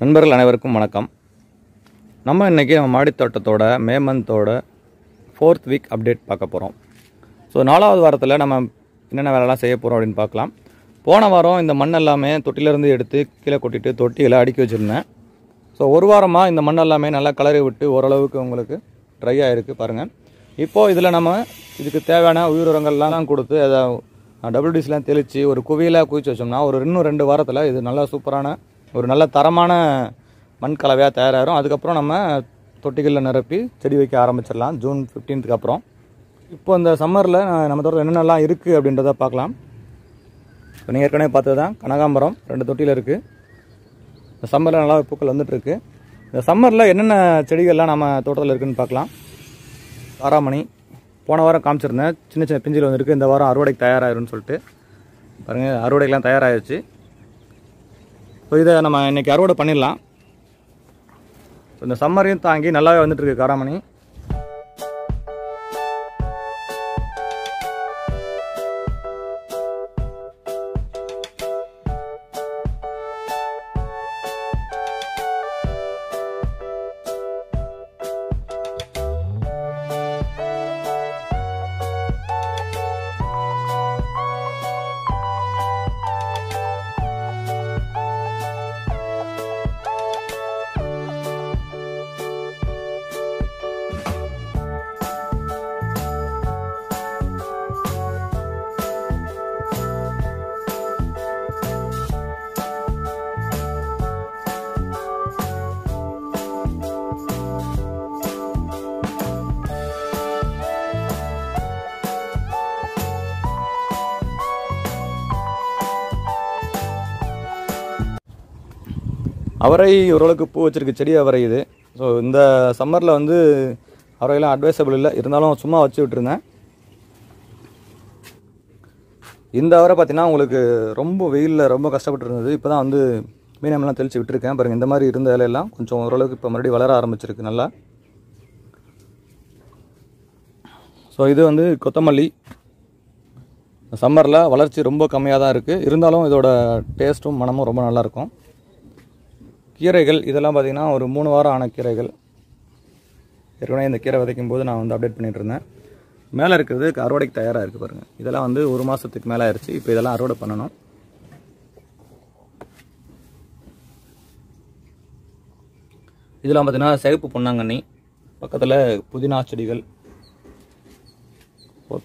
நண்பர்கள் அனைவருக்கும் வணக்கம். நம்ம இன்றைக்கி நம்ம மாடித்தோட்டத்தோட மே மந்தோட ஃபோர்த் வீக் அப்டேட் பார்க்க போகிறோம் ஸோ நாலாவது வாரத்தில் நம்ம என்னென்ன வேலைலாம் செய்ய போகிறோம் அப்படின்னு பார்க்கலாம். போன வாரம் இந்த மண் எல்லாமே தொட்டிலேருந்து எடுத்து கீழே கொட்டிட்டு தொட்டியில் அடுக்கி வச்சுருந்தேன். ஸோ ஒரு வாரமாக இந்த மண் எல்லாமே நல்லா கலரி விட்டு ஓரளவுக்கு உங்களுக்கு ட்ரை ஆகிருக்கு பாருங்கள் இப்போது இதில் நம்ம இதுக்கு தேவையான உயிர் உரங்கள்லாம் கொடுத்து அதை டபிள்யூடிஸ்லாம் தெளித்து ஒரு குவியலாக குவிச்சு வச்சோம்னா ஒரு இன்னும் ரெண்டு வாரத்தில் இது நல்லா சூப்பரான ஒரு நல்ல தரமான மண் கலவையாக தயாராகிடும் அதுக்கப்புறம் நம்ம தொட்டிகளில் நிரப்பி செடி வைக்க ஆரம்பிச்சிடலாம். ஜூன் ஃபிஃப்டீன்த்துக்கு அப்புறம். இப்போ இந்த சம்மரில் நம்ம தோட்டத்தில் என்னென்னலாம் இருக்குது அப்படின்றத பார்க்கலாம். இப்போ நீங்கள் ஏற்கனவே பார்த்தது தான் கனகாம்பரம் ரெண்டு தொட்டியில் இருக்குது இந்த சம்மரில் நல்லா பூக்கள் வந்துட்டுருக்கு. இந்த சம்மரில் என்னென்ன செடிகள்லாம் நம்ம தோட்டத்தில் இருக்குதுன்னு பார்க்கலாம். காராமணி. போன வாரம் காமிச்சிருந்தேன். சின்ன சின்ன பிஞ்சில் வந்திருக்கு. இந்த வாரம் அறுவடைக்கு தயாராகிரும்னு சொல்லிட்டு. பாருங்கள் அறுவடைக்கெலாம் தயாராகிடுச்சு ஸோ இதை நம்ம இன்றைக்கி அறுவடை பண்ணிடலாம். இந்த சம்மரையும் தாங்கி நல்லாவே வந்துட்டுருக்கு காராமணி. அவரை ஓரளவுக்கு பூ வச்சிருக்கு செடி அவரை இது ஸோ இந்த சம்மரில் வந்து அவரையெல்லாம் அட்வைசபிள் இல்லை. இருந்தாலும் சும்மா வச்சு விட்டுருந்தேன். இந்த அவரை பார்த்தீங்கன்னா உங்களுக்கு ரொம்ப வெயிலில் ரொம்ப கஷ்டப்பட்டு இருந்தது இப்போ தான் வந்து மீனமெல்லாம் தெளித்து விட்டுருக்கேன். பாருங்கள் இந்த மாதிரி இருந்த இலையெல்லாம் கொஞ்சம் ஓரளவுக்கு இப்போ மறுபடியும் வளர ஆரம்பிச்சிருக்கு நல்லா. ஸோ இது வந்து கொத்தமல்லி. சம்மரில் வளர்ச்சி ரொம்ப கம்மியாக தான் இருக்குது இருந்தாலும் இதோட டேஸ்ட்டும் மனமும் ரொம்ப நல்லாயிருக்கும் கீரைகள் இதெல்லாம் பார்த்திங்கன்னா ஒரு மூணு வாரம் ஆன கீரைகள். ஏற்கனவே இந்த கீரை விதைக்கும் போது நான் வந்து அப்டேட் பண்ணிகிட்டு இருந்தேன். மேலே இருக்கிறது அறுவடைக்கு தயாராக இருக்குது பாருங்கள் இதெல்லாம் வந்து ஒரு மாதத்துக்கு மேலே ஆயிடுச்சு இப்போ இதெல்லாம் அறுவடை பண்ணணும். இதெல்லாம் பார்த்திங்கன்னா சிகப்பு பொன்னாங்கண்ணி பக்கத்தில் புதினா செடிகள்.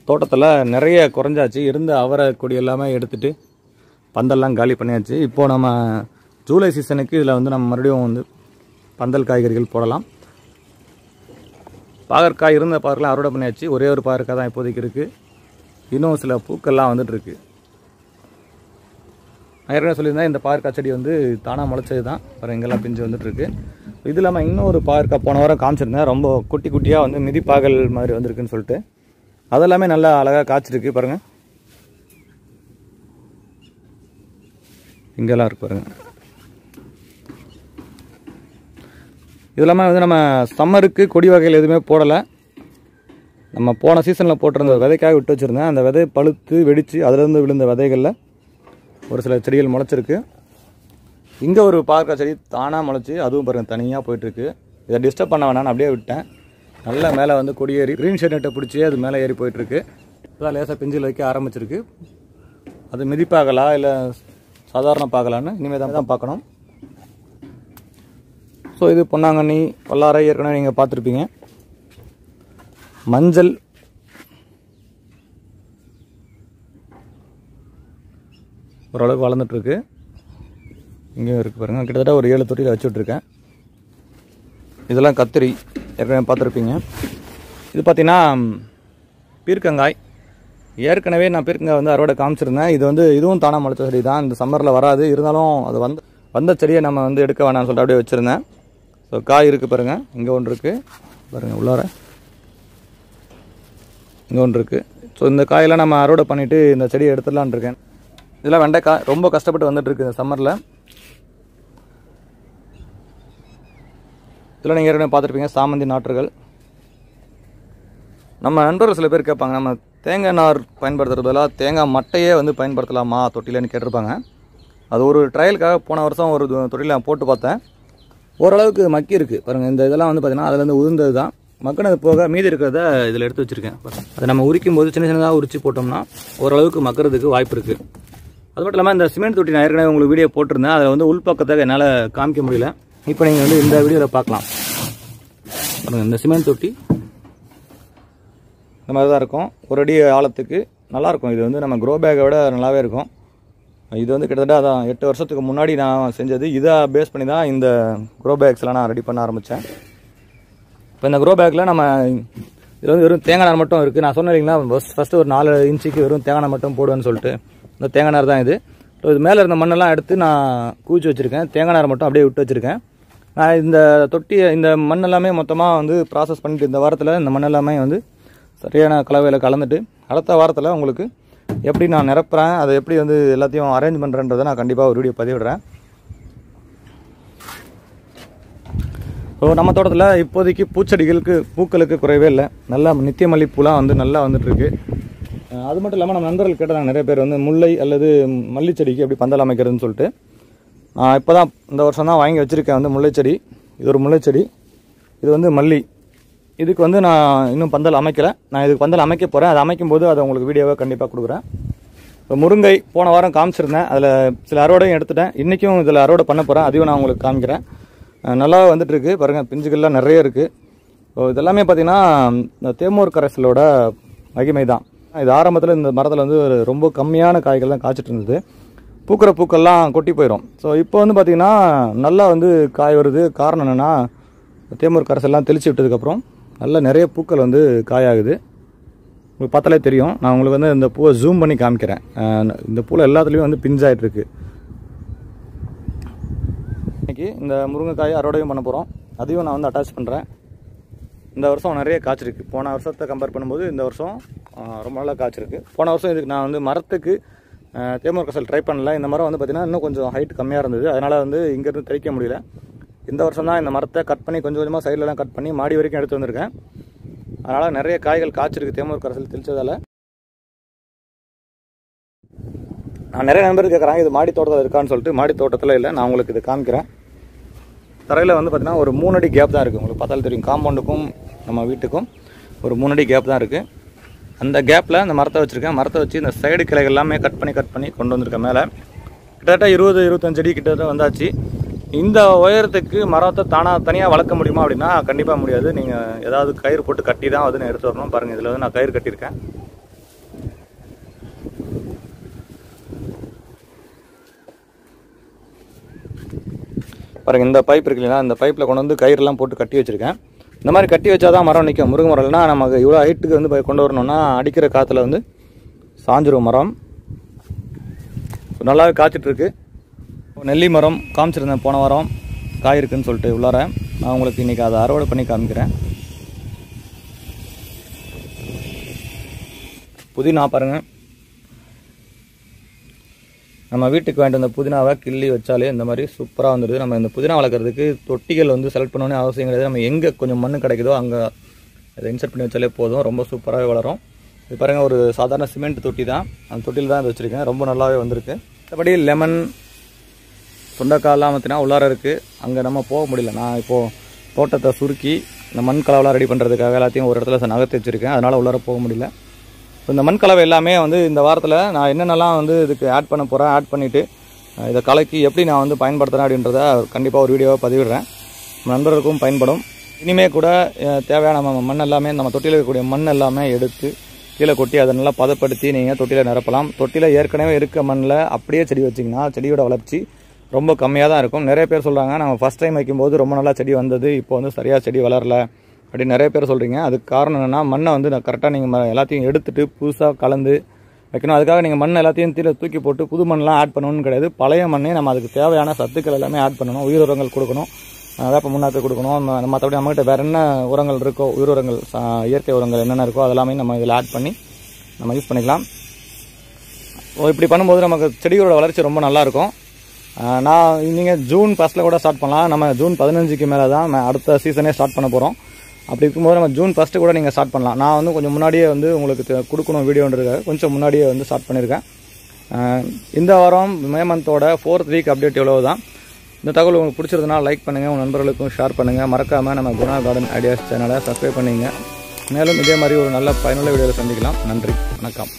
தோட்டத்தில் நிறைய குறைஞ்சாச்சு. இருந்த அவரை கொடி எல்லாமே எடுத்துட்டு பந்தல்லாம் காலி பண்ணியாச்சு. இப்போது நம்ம ஜூலை சீசனுக்கு இதில் வந்து நம்ம மறுபடியும் வந்து பந்தல் காய்கறிகள் போடலாம். பாகற்காய் இருந்த பாகற்காய் அறுவடை பண்ணியாச்சு. ஒரே ஒரு பாகற்காய் தான் இப்போதைக்கு இருக்குது இன்னும் சில பூக்கள்லாம் வந்துட்டுருக்கு நான் ஏற்கனவே சொல்லியிருந்தேன் இந்த பாகற்காய் செடி வந்து தானாக முளைச்சது தான். அப்புறம் இங்கெல்லாம் பிஞ்சு வந்துட்டுருக்கு இது இல்லாமல் இன்னொரு பாகற்காய் போன வாரம் காமிச்சிருந்தேன். ரொம்ப குட்டி குட்டியாக வந்து மிதிப்பாகல் மாதிரி வந்திருக்குன்னு சொல்லிட்டு. அதெல்லாமே நல்லா அழகாக காய்ச்சிருக்கு பாருங்கள் இங்கெல்லாம் இருக்கு பாருங்கள் இது இல்லாமல் வந்து நம்ம சம்மருக்கு கொடி வகைகள் எதுவுமே போடலை. நம்ம போன சீசனில் போட்டிருந்த விதைக்காக விட்டு வச்சுருந்தேன். அந்த விதை பழுத்து வெடித்து அதிலிருந்து விழுந்த விதைகளில் ஒரு சில செடிகள் முளைச்சிருக்கு. இங்கே ஒரு பார்க்க செடி தானாக முளைச்சி அதுவும் பாருங்கள் தனியாக போயிட்டுருக்கு. இதை டிஸ்டர்ப் பண்ண வேணாம் நான் அப்படியே விட்டேன். நல்லா மேலே வந்து கொடியேறி க்ரீன் ஷர்ட் நெட்டை பிடிச்சி அது மேலே ஏறி போயிட்டுருக்கு. இப்போதான் லேசாக பிஞ்சில் வைக்க ஆரம்பிச்சிருக்கு. அது மிதிப்பாகலா இல்லை சாதாரண பார்க்கலான்னு இனிமேல் தான் தான் பார்க்கணும். ஸோ இது பொன்னாங்கண்ணி வல்லாரை ஏற்கனவே நீங்கள் பார்த்துருப்பீங்க. மஞ்சள். ஓரளவுக்கு வளர்ந்துட்டுருக்கு. இங்கேயும் இருக்குது பாருங்கள் கிட்டத்தட்ட ஒரு ஏழு தொட்டியில் வச்சுட்ருக்கேன் இதெல்லாம் கத்திரி. ஏற்கனவே பார்த்துருப்பீங்க. இது பார்த்தீங்கன்னா பீர்க்கங்காய். ஏற்கனவே நான் பீர்க்கங்காய் வந்து அறுவடை காமிச்சிருந்தேன். இது வந்து இதுவும் தானாக முளைச்ச செடி தான் இந்த சம்மரில் வராது. இருந்தாலும் அது வந்து வந்த செடியை நம்ம வந்து எடுக்க வேணாம்னு சொல்லிட்டு அப்படியே வச்சுருந்தேன். ஸோ காய் இருக்குது பாருங்கள் இங்கே ஒன்று இருக்குது பாருங்கள் உள்ளார. இங்கே ஒன்று இருக்குது ஸோ இந்த காயெல்லாம் நம்ம அறுவடை பண்ணிவிட்டு இந்த செடியை எடுத்துடலான் இருக்கேன். இதெல்லாம் வெண்டைக்காய். ரொம்ப கஷ்டப்பட்டு வந்துட்டுருக்கு இந்த சம்மரில் இதில் நீங்கள் ஏற்கனவே பார்த்துருப்பீங்க. சாமந்தி நாற்றுகள். நம்ம நண்பர்கள் சில பேர் கேட்பாங்க நம்ம தேங்காய் நார் பயன்படுத்துகிறது பதிலாக தேங்காய் மட்டையே வந்து பயன்படுத்தலாமா தொட்டிலன்னு கேட்டிருப்பாங்க. அது ஒரு ட்ரையலுக்காக போன வருஷம் ஒரு தொட்டியில் நான் போட்டு பார்த்தேன். ஓரளவுக்கு மக்கி இருக்குது பாருங்கள் இந்த இதெல்லாம் வந்து பார்த்தீங்கன்னா அதுலேருந்து உதிர்ந்தது தான் மக்கினது போக மீதி இருக்கிறத இதில் எடுத்து வச்சுருக்கேன். அதை நம்ம உரிக்கும் போது சின்ன சின்னதாக உரிச்சு போட்டோம்னா ஓரளவுக்கு மக்கிறதுக்கு வாய்ப்பு இருக்குது அது மட்டும் இல்லாமல் இந்த சிமெண்ட் தொட்டி நான் ஏற்கனவே உங்களுக்கு வீடியோ போட்டிருந்தேன். அதில் வந்து உள்பக்கத்தை என்னால் காமிக்க முடியல. இப்போ நீங்கள் வந்து இந்த வீடியோவில் பார்க்கலாம். பாருங்கள் இந்த சிமெண்ட் தொட்டி இந்த மாதிரி தான் இருக்கும். ஒரு அடி ஆழத்துக்கு நல்லாயிருக்கும் இது வந்து நம்ம க்ரோ பேக்கை விட நல்லாவே இருக்கும். இது வந்து கிட்டத்தட்ட அதான் எட்டு வருஷத்துக்கு முன்னாடி நான் செஞ்சது. இதை பேஸ் பண்ணி தான் இந்த க்ரோ பேக்ஸ்லாம் நான் ரெடி பண்ண ஆரம்பித்தேன் இப்போ இந்த க்ரோ பேக்கில் நம்ம இதில் வந்து வெறும் தேங்காய் நார் மட்டும் இருக்குது நான் சொன்னேன் இல்லைங்களா ஃபஸ்ட் ஃபஸ்ட்டு ஒரு நாலு இன்ச்சுக்கு வெறும் தேங்காய் நார் மட்டும் போடுவேன்னு சொல்லிட்டு. இந்த தேங்காய் நார் தான் இது. ஸோ இது மேலே இருந்த மண்ணெல்லாம் எடுத்து நான் குவிச்சு வச்சுருக்கேன். தேங்காய் நார் மட்டும் அப்படியே விட்டு வச்சுருக்கேன். நான் இந்த தொட்டி இந்த மண் எல்லாமே மொத்தமாக வந்து ப்ராசஸ் பண்ணிட்டு இந்த வாரத்தில் இந்த மண் எல்லாமே வந்து சரியான கலவையில் கலந்துட்டு அடுத்த வாரத்தில் உங்களுக்கு எப்படி நான் நிரப்புறேன் அதை எப்படி வந்து எல்லாத்தையும் அரேஞ்ச் பண்ணுறேன்றதை நான் கண்டிப்பாக ஒரு வீடியோ பதிவிடுறேன். ஸோ நம்ம தோட்டத்தில் இப்போதைக்கு பூச்செடிகளுக்கு பூக்களுக்கு குறைவே இல்லை. நல்லா நித்திய மல்லிப்பூலாம் வந்து நல்லா வந்துட்டுருக்கு. அது மட்டும் இல்லாமல் நம்ம நண்பர்கள் கேட்டாங்க நிறைய பேர் வந்து முல்லை அல்லது மல்லிச்செடிக்கு எப்படி பந்தல் அமைக்கிறதுன்னு சொல்லிட்டு. நான் இப்போ தான் இந்த வருஷம் தான் வாங்கி வச்சுருக்கேன் வந்து முல்லை செடி இது ஒரு முல்லை செடி இது வந்து மல்லி. இதுக்கு வந்து நான் இன்னும் பந்தல் அமைக்கலை. நான் இதுக்கு பந்தல் அமைக்க போகிறேன் அதை அமைக்கும் போது அதை உங்களுக்கு வீடியோவை கண்டிப்பாக கொடுக்குறேன். இப்போ முருங்கை போன வாரம் காமிச்சிருந்தேன். அதில் சில அறுவடையும் எடுத்துட்டேன். இன்றைக்கும் இதில் அறுவடை பண்ண போகிறேன் அதையும் நான் உங்களுக்கு காமிக்கிறேன். நல்லா வந்துட்டுருக்கு பாருங்கள் பிஞ்சுகள்லாம் நிறைய இருக்குது ஸோ இதெல்லாமே பார்த்திங்கன்னா இந்த தேமூர் கரைசலோட மகிமை தான். இது ஆரம்பத்தில் இந்த மரத்தில் வந்து ஒரு ரொம்ப கம்மியான காய்கள் தான் காய்ச்சிட்டு இருந்தது. பூக்கிற பூக்கள்லாம் கொட்டி போயிடும் ஸோ இப்போ வந்து பார்த்திங்கன்னா நல்லா வந்து காய் வருது. காரணம் என்னென்னா தேமூர் கரைசல்லாம் தெளித்து விட்டதுக்கப்புறம் நல்ல நிறைய பூக்கள் வந்து காயாகுது. உங்களுக்கு பார்த்தாலே தெரியும். நான் உங்களுக்கு வந்து இந்த பூவை ஜூம் பண்ணி காமிக்கிறேன். இந்த பூவில் எல்லாத்துலேயும் வந்து பிஞ்சாயிட்டு இருக்கு இன்னைக்கு இந்த முருங்கைக்காயை அறுவடையும் பண்ண போகிறோம் அதையும் நான் வந்து அட்டாச் பண்ணுறேன் இந்த வருஷம் நிறைய காய்ச்சிருக்கு. போன வருஷத்தை கம்பேர் பண்ணும்போது இந்த வருஷம் ரொம்ப நல்லா காய்ச்சிருக்கு. போன வருஷம் இதுக்கு நான் வந்து மரத்துக்கு அஹ், தேமூர் கசல் ட்ரை பண்ணல. இந்த மரம் வந்து பார்த்திங்கன்னா இன்னும் கொஞ்சம் ஹைட் கம்மியாக இருந்தது. அதனால் வந்து இங்கேருந்து தெளிக்க முடியல. இந்த வருஷம் தான் இந்த மரத்தை கட் பண்ணி கொஞ்சம் கொஞ்சமாக சைட்லலாம் கட் பண்ணி மாடி வரைக்கும் எடுத்து வந்திருக்கேன். அதனால் நிறைய காய்கள் காய்ச்சிருக்கு. தேமூர் கரசல் தெளிச்சதால். நான் நிறைய நண்பர் கேட்குறாங்க இது மாடி தோட்டத்தில் இருக்கான்னு சொல்லிட்டு. மாடி தோட்டத்தில் இல்லை நான் உங்களுக்கு இது காமிக்கிறேன். தரையில் வந்து பார்த்தீங்கன்னா ஒரு மூணு அடி கேப் தான் இருக்குது உங்களுக்கு பார்த்தாலும் தெரியும். காம்பவுண்டுக்கும் நம்ம வீட்டுக்கும் ஒரு மூணு அடி கேப் தான் இருக்குது அந்த கேப்பில் அந்த மரத்தை வச்சுருக்கேன். மரத்தை வச்சு இந்த சைடு கிளைகள் எல்லாமே கட் பண்ணி கட் பண்ணி கொண்டு வந்திருக்கேன் மேலே. கிட்டத்தட்ட இருபது இருபத்தஞ்சடி அடி கிட்டத்தட்ட வந்தாச்சு. இந்த உயரத்துக்கு மரத்தை தானாக தனியாக வளர்க்க முடியுமா அப்படின்னா கண்டிப்பாக முடியாது. நீங்கள் ஏதாவது கயிறு போட்டு கட்டி தான் வந்து நான் எடுத்து வரணும். பாருங்கள் இதில் வந்து நான் கயிறு கட்டியிருக்கேன். பாருங்க இந்த பைப் இருக்கு இல்லைங்களா? இந்த பைப்பில் கொண்டு வந்து கயிறுலாம் போட்டு கட்டி வச்சுருக்கேன். இந்த மாதிரி கட்டி வச்சா தான் மரம் நிற்கும் முருங்கை மரம்னா நமக்கு இவ்வளோ ஹைட்டுக்கு வந்து கொண்டு வரணும்னா அடிக்கிற காற்றுல வந்து சாஞ்சிரும் மரம். நல்லாவே காய்ச்சிட்டுருக்கு நெல்லி மரம் காமிச்சிருந்தேன். போன வாரம் காய் இருக்குன்னு சொல்லிட்டு உள்ளார. நான் உங்களுக்கு இன்னைக்கு அதை அறுவடை பண்ணி காமிக்கிறேன். புதினா பாருங்கள் நம்ம வீட்டுக்கு வேண்டிய அந்த புதினாவை கிள்ளி வச்சாலே இந்த மாதிரி சூப்பராக வந்துடுது. நம்ம இந்த புதினா வளர்க்குறதுக்கு தொட்டிகள் வந்து செலக்ட் பண்ணணும்னு அவசியம் கிடையாது. நம்ம எங்கே கொஞ்சம் மண் கிடைக்குதோ அங்கே அதை இன்சர்ட் பண்ணி வச்சாலே போதும். ரொம்ப சூப்பராகவே வளரும். இது பாருங்கள் ஒரு சாதாரண சிமெண்ட் தொட்டி தான். அந்த தொட்டியில் தான் இதை வச்சுருக்கேன். ரொம்ப நல்லாவே வந்திருக்கு. மற்றபடி லெமன் சுண்டைக்காயெல்லாம் பார்த்தீங்கன்னா உள்ளார இருக்குது அங்கே நம்ம போக முடியல. நான் இப்போது தோட்டத்தை சுருக்கி இந்த மண் கலவெல்லாம் ரெடி பண்ணுறதுக்காக எல்லாத்தையும் ஒரு இடத்துல நகர்த்தி வச்சுருக்கேன். அதனால் உள்ளார போக முடியல. இப்போ இந்த மண் கலவை எல்லாமே வந்து இந்த வாரத்தில் நான் என்னென்னலாம் வந்து இதுக்கு ஆட் பண்ண போகிறேன் ஆட் பண்ணிவிட்டு இதை கலக்கி எப்படி நான் வந்து பயன்படுத்துகிறேன் அப்படின்றத கண்டிப்பாக ஒரு வீடியோவை பதிவிடுறேன். நண்பர்களுக்கும் பயன்படும். இனிமே கூட தேவையான நம்ம மண் எல்லாமே நம்ம தொட்டியில் இருக்கக்கூடிய மண் எல்லாமே எடுத்து கீழே கொட்டி அதை நல்லா பதப்படுத்தி நீங்கள் தொட்டியில் நிரப்பலாம். தொட்டியில் ஏற்கனவே இருக்க மண்ணில் அப்படியே செடி வச்சிங்கன்னா செடியோட வளர்ச்சி ரொம்ப கம்மியாக தான் இருக்கும். நிறைய பேர் சொல்கிறாங்க நம்ம ஃபஸ்ட் டைம் வைக்கும்போது ரொம்ப நல்லா செடி வந்தது இப்போ வந்து சரியாக செடி வளரல. அப்படின்னு நிறைய பேர் சொல்கிறீங்க அதுக்கு காரணம் என்னென்னா மண்ணை வந்து நான் கரெக்டாக நீங்கள் எல்லாத்தையும் எடுத்துகிட்டு புதுசாக கலந்து வைக்கணும். அதுக்காக நீங்கள் மண் எல்லாத்தையும் தீர தூக்கி போட்டு புது மண்ணெலாம் ஆட் பண்ணணும்னு கிடையாது. பழைய மண்ணே நம்ம அதுக்கு தேவையான சத்துக்கள் எல்லாமே ஆட் பண்ணணும். உயிர் உரங்கள் கொடுக்கணும். வேப்ப முன்னாக்கு கொடுக்கணும். நம்ம மற்றபடி நம்மகிட்ட வேறு என்ன உரங்கள் இருக்கோ உயிர் உரங்கள் இயற்கை உரங்கள் என்னென்ன இருக்கோ அதெல்லாமே நம்ம இதில் ஆட் பண்ணி நம்ம யூஸ் பண்ணிக்கலாம். இப்படி பண்ணும்போது நமக்கு செடிகளோட வளர்ச்சி ரொம்ப நல்லாயிருக்கும் நான் நீங்கள் ஜூன் ஃபஸ்ட்டில் கூட ஸ்டார்ட் பண்ணலாம். நம்ம ஜூன் பதினஞ்சுக்கு மேலே தான் அடுத்த சீசனே ஸ்டார்ட் பண்ண போகிறோம் அப்படி இருக்கும்போது நம்ம ஜூன் ஃபஸ்ட்டு கூட நீங்கள் ஸ்டார்ட் பண்ணலாம். நான் வந்து கொஞ்சம் முன்னாடியே வந்து உங்களுக்கு கொடுக்கணும் வீடியோன்றதுக்காக கொஞ்சம் முன்னாடியே வந்து ஸ்டார்ட் பண்ணியிருக்கேன் இந்த வாரம் மே மந்தோட ஃபோர்த் வீக் அப்டேட் எவ்வளோ தான் இந்த தகவல் உங்களுக்கு பிடிச்சிருந்தனா லைக் பண்ணுங்கள் உங்கள் நண்பர்களுக்கும் ஷேர் பண்ணுங்கள் மறக்காமல் நம்ம குணா கார்டன் ஐடியாஸ் சேனலை சப்ஸ்கிரைப் பண்ணிங்க. மேலும் இதே மாதிரி ஒரு நல்ல பயனுள்ள வீடியோவில் சந்திக்கலாம். நன்றி. வணக்கம்.